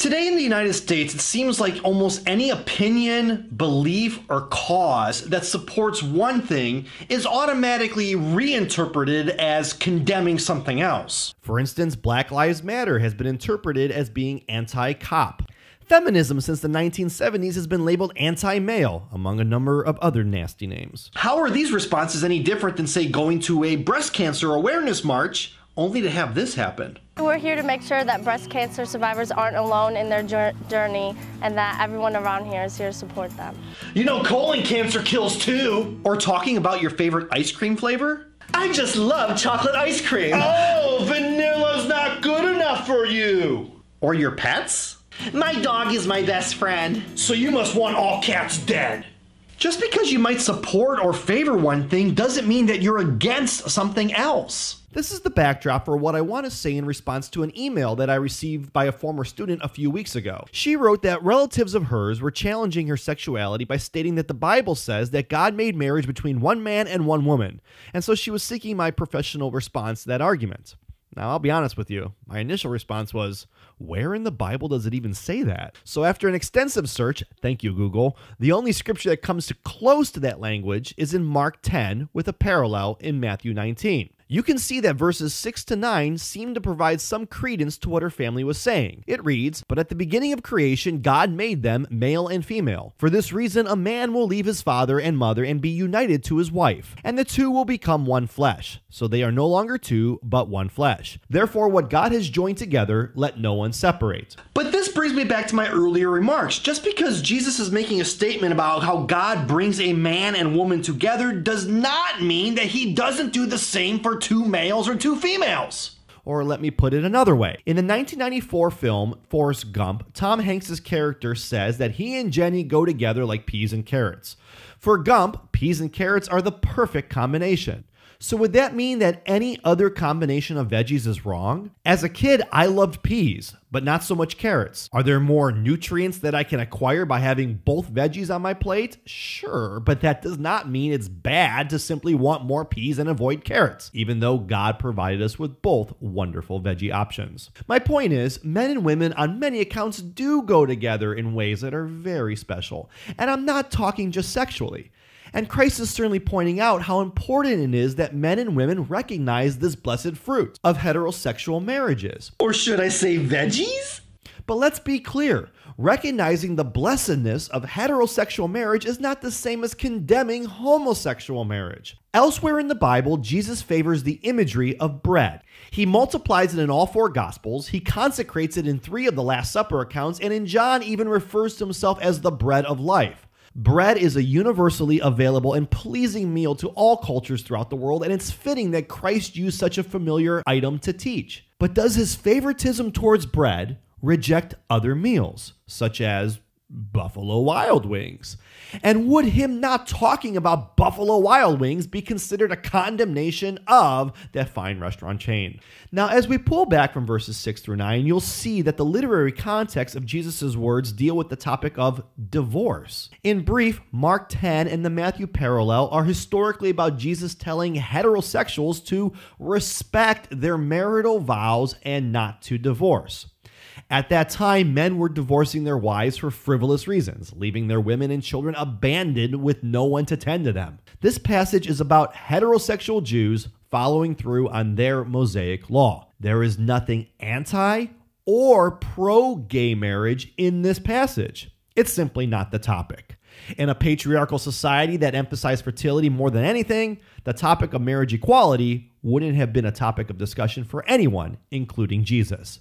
Today in the United States, it seems like almost any opinion, belief, or cause that supports one thing is automatically reinterpreted as condemning something else. For instance, Black Lives Matter has been interpreted as being anti cop. Feminism since the 1970s has been labeled anti male, among a number of other nasty names. How are these responses any different than, say, going to a breast cancer awareness march only to have this happen? We're here to make sure that breast cancer survivors aren't alone in their journey and that everyone around here is here to support them. You know, colon cancer kills too. Or talking about your favorite ice cream flavor? I just love chocolate ice cream. Oh. oh, vanilla's not good enough for you. Or your pets? My dog is my best friend. So you must want all cats dead. Just because you might support or favor one thing doesn't mean that you're against something else. This is the backdrop for what I want to say in response to an email that I received by a former student a few weeks ago. She wrote that relatives of hers were challenging her sexuality by stating that the Bible says that God made marriage between one man and one woman, and so she was seeking my professional response to that argument. Now, I'll be honest with you, my initial response was, where in the Bible does it even say that? So, after an extensive search, thank you, Google, the only scripture that comes to close to that language is in Mark 10 with a parallel in Matthew 19 you can see that verses 6 to 9 seem to provide some credence to what her family was saying. It reads, But at the beginning of creation, God made them male and female. For this reason, a man will leave his father and mother and be united to his wife, and the two will become one flesh. So they are no longer two, but one flesh. Therefore, what God has joined together, let no one separate. But this brings me back to my earlier remarks. Just because Jesus is making a statement about how God brings a man and woman together does not mean that he doesn't do the same for two males or two females. Or let me put it another way. In the 1994 film Forrest Gump, Tom Hanks' character says that he and Jenny go together like peas and carrots. For Gump, peas and carrots are the perfect combination. So would that mean that any other combination of veggies is wrong? As a kid, I loved peas, but not so much carrots. Are there more nutrients that I can acquire by having both veggies on my plate? Sure, but that does not mean it's bad to simply want more peas and avoid carrots, even though God provided us with both wonderful veggie options. My point is, men and women on many accounts do go together in ways that are very special. And I'm not talking just sexually. And Christ is certainly pointing out how important it is that men and women recognize this blessed fruit of heterosexual marriages. Or should I say veggies? But let's be clear recognizing the blessedness of heterosexual marriage is not the same as condemning homosexual marriage. Elsewhere in the Bible, Jesus favors the imagery of bread. He multiplies it in all four Gospels, he consecrates it in three of the Last Supper accounts, and in John even refers to himself as the bread of life. Bread is a universally available and pleasing meal to all cultures throughout the world, and it's fitting that Christ used such a familiar item to teach. But does his favoritism towards bread reject other meals, such as Buffalo Wild Wings? And would him not talking about Buffalo Wild Wings be considered a condemnation of that fine restaurant chain? Now, as we pull back from verses 6 through 9, you'll see that the literary context of Jesus' words deal with the topic of divorce. In brief, Mark 10 and the Matthew parallel are historically about Jesus telling heterosexuals to respect their marital vows and not to divorce. At that time, men were divorcing their wives for frivolous reasons, leaving their women and children abandoned with no one to tend to them. This passage is about heterosexual Jews following through on their Mosaic law. There is nothing anti or pro gay marriage in this passage. It's simply not the topic. In a patriarchal society that emphasized fertility more than anything, the topic of marriage equality wouldn't have been a topic of discussion for anyone, including Jesus.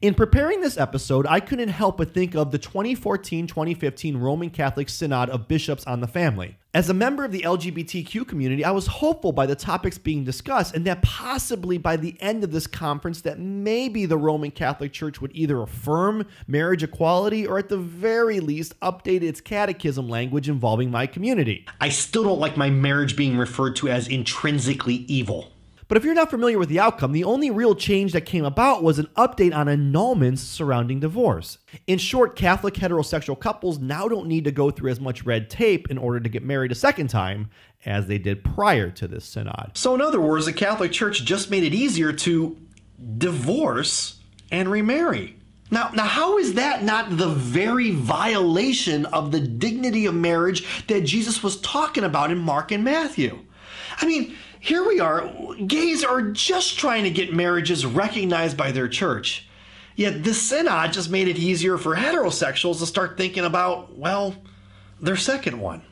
In preparing this episode, I couldn't help but think of the 2014 2015 Roman Catholic Synod of Bishops on the Family. As a member of the LGBTQ community, I was hopeful by the topics being discussed and that possibly by the end of this conference that maybe the Roman Catholic Church would either affirm marriage equality or at the very least update its catechism language involving my community. I still don't like my marriage being referred to as intrinsically evil. But if you're not familiar with the outcome, the only real change that came about was an update on annulments surrounding divorce. In short, Catholic heterosexual couples now don't need to go through as much red tape in order to get married a second time as they did prior to this synod. So, in other words, the Catholic Church just made it easier to divorce and remarry. Now, now, how is that not the very violation of the dignity of marriage that Jesus was talking about in Mark and Matthew? I mean, we are, gays are just trying to get marriages recognized by their church. Yet this synod just made it easier for heterosexuals to start thinking about, well, their second one.